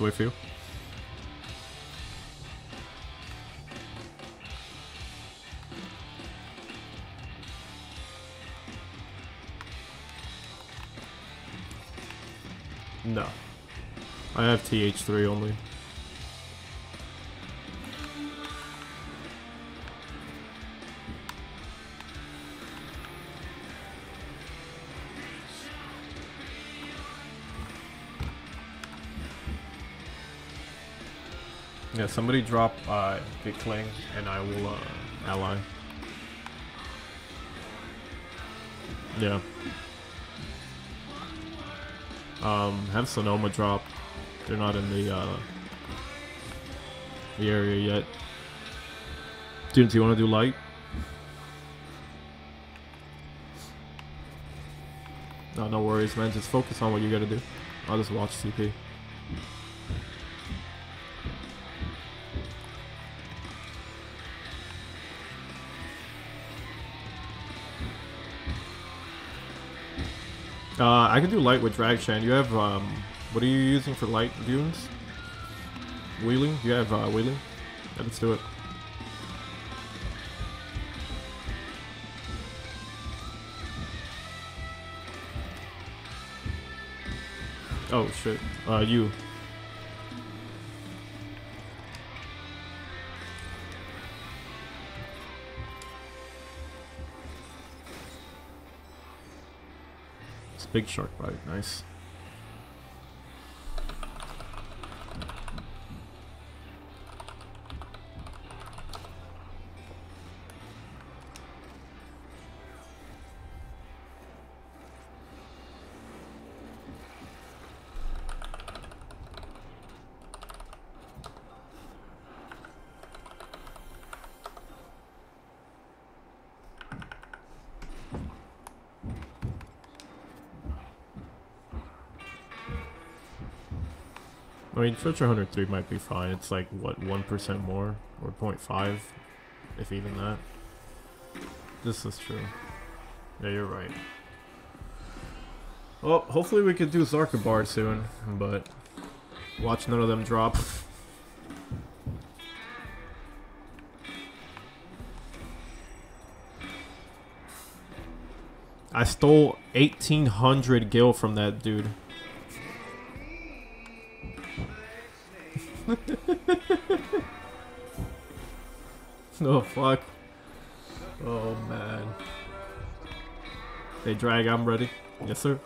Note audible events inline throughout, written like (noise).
with you. No. I have TH3 only. Yeah, somebody drop uh, Big Kling and I will uh, ally. Yeah. Um, have Sonoma drop. They're not in the uh, the area yet. Students, you want to do light? No, no worries, man. Just focus on what you gotta do. I'll just watch CP. Uh, I can do light with Drag. You have, um, what are you using for light dunes? Wheeling? You have, uh, wheeling? Yeah, let's do it. Oh, shit. Uh, you. Big shark bite. Nice. I mean, Treasure Hunter 3 might be fine. It's like, what, 1% more? Or 0.5? If even that. This is true. Yeah, you're right. Well, hopefully we could do Zarkabar soon, but watch none of them drop. I stole 1800 gil from that dude. (laughs) oh fuck. Oh man. They drag, I'm ready. Yes sir.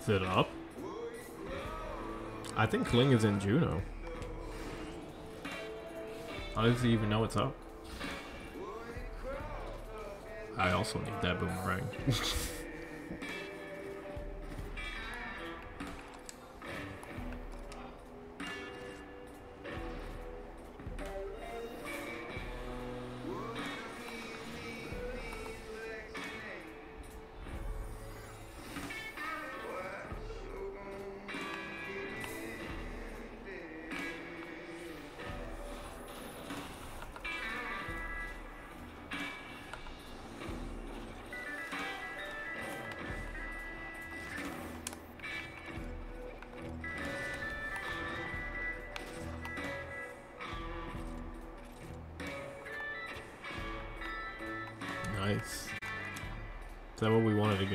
Is it up? I think Kling is in Jeuno. How does he even know it's up? I also need that boomerang. (laughs) Nice. Is that what we wanted to get?